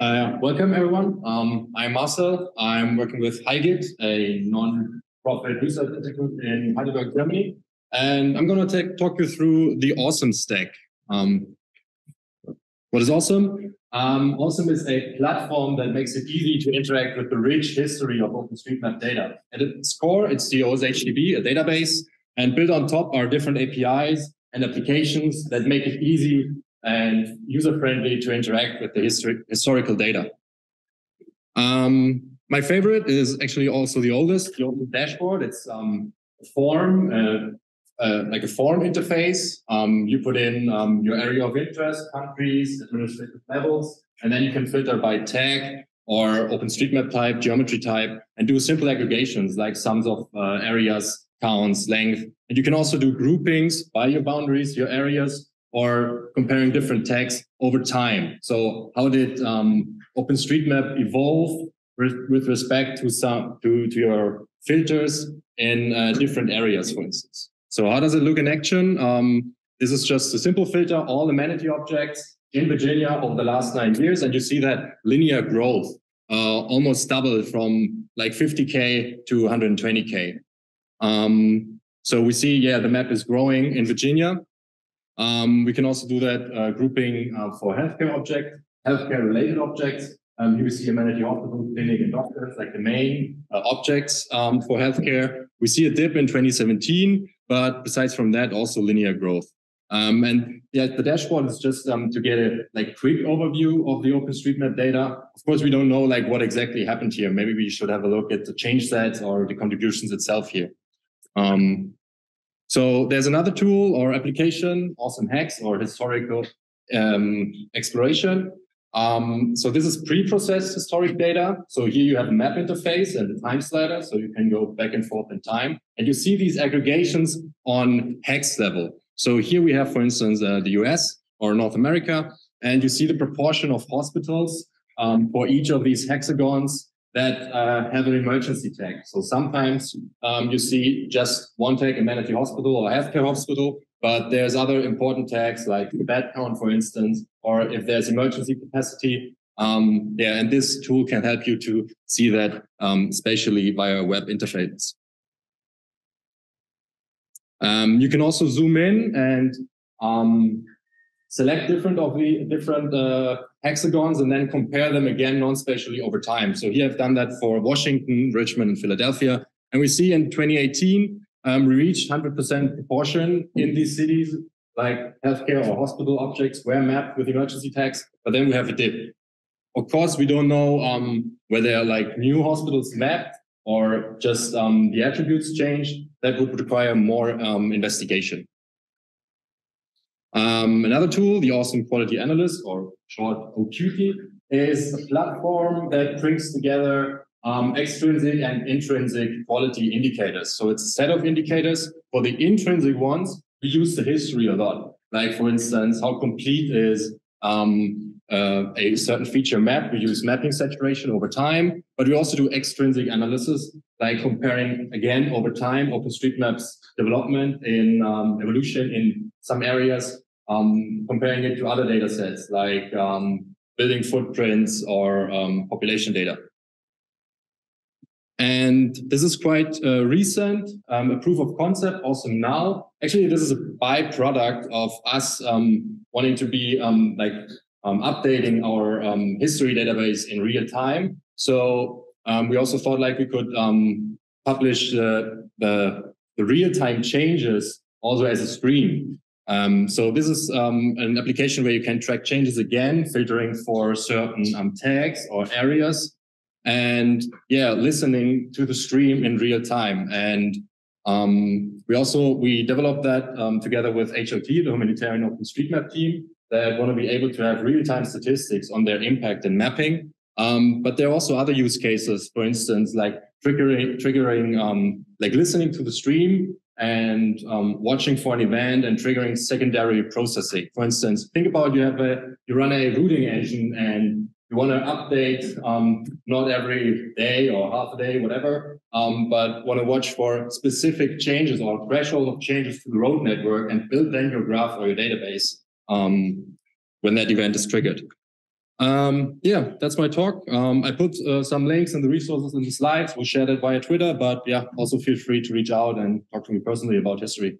welcome everyone. Um, I'm Marcel. I'm working with HeiGIT, a non-profit research institute in Heidelberg, Germany. And I'm going to talk you through the ohsome Stack. Um, what is ohsome? Um, ohsome is a platform that makes it easy to interact with the rich history of OpenStreetMap data. At its core, it's the OSHDB, a database, and built on top are different APIs and applications that make it easy and user-friendly to interact with the history, historical data. Um, my favorite is actually also the oldest, the dashboard. It's um, a form, uh, uh, like a form interface. Um, you put in um, your area of interest, countries, administrative levels, and then you can filter by tag or OpenStreetMap type, geometry type, and do simple aggregations like sums of uh, areas, counts, length. And you can also do groupings by your boundaries, your areas, or comparing different tags over time. So how did um, OpenStreetMap evolve with, with respect to some to, to your filters in uh, different areas, for instance? So how does it look in action? Um, this is just a simple filter, all amenity objects in Virginia over the last nine years, and you see that linear growth uh, almost doubled from like 50k to 120k. Um, so we see, yeah, the map is growing in Virginia, um, we can also do that uh, grouping uh, for healthcare objects, healthcare related objects. Um, here we see amenity hospital, clinic, and doctors, like the main uh, objects um, for healthcare. We see a dip in 2017, but besides from that, also linear growth. Um, and yeah, the dashboard is just um, to get a like quick overview of the OpenStreetMap data. Of course, we don't know like what exactly happened here. Maybe we should have a look at the change sets or the contributions itself here. Um, so there's another tool or application, ohsome Hex or historical um, exploration. Um, so this is pre-processed historic data. So here you have a map interface and a time slider, so you can go back and forth in time. And you see these aggregations on hex level. So here we have, for instance, uh, the US or North America, and you see the proportion of hospitals um, for each of these hexagons that uh, have an emergency tag. So sometimes um, you see just one tag, amenity hospital or healthcare hospital, but there's other important tags like the bed count, for instance, or if there's emergency capacity. Um, yeah, and this tool can help you to see that, um, especially via web interface. Um, you can also zoom in and um, select different of the different uh, hexagons and then compare them again non-spatially over time. So here I've done that for Washington, Richmond, and Philadelphia. And we see in 2018, um, we reached 100% proportion in these cities, like healthcare or hospital objects were mapped with emergency tags, but then we have a dip. Of course, we don't know um, whether like new hospitals mapped or just um, the attributes changed. That would require more um, investigation. Um, another tool, the ohsome Quality Analyst, or short OQT, is a platform that brings together um, extrinsic and intrinsic quality indicators. So it's a set of indicators. For the intrinsic ones, we use the history a lot. Like, for instance, how complete is um, uh, a certain feature map. We use mapping saturation over time, but we also do extrinsic analysis, like comparing again over time OpenStreetMap's development in um, evolution in some areas um, comparing it to other data sets like um, building footprints or um, population data. And this is quite uh, recent, um, a proof of concept also now. Actually, this is a byproduct of us um, wanting to be um, like updating our history database in real time. So we also thought like we could publish the, the, the real-time changes also as a stream. Um, so this is um, an application where you can track changes again, filtering for certain um, tags or areas, and yeah, listening to the stream in real time. And um, we also we developed that um, together with HOT, the Humanitarian OpenStreetMap team, that want to be able to have real-time statistics on their impact and mapping. Um, but there are also other use cases, for instance, like triggering, triggering like listening to the stream and um, watching for an event and triggering secondary processing. For instance, think about you have a you run a routing engine and you want to update um, not every day or half a day, whatever, um, but want to watch for specific changes or threshold of changes to the road network and build then your graph or your database um, when that event is triggered. Um, yeah, that's my talk. Um, I put uh, some links and the resources in the slides. We'll share that via Twitter, but yeah, also feel free to reach out and talk to me personally about history.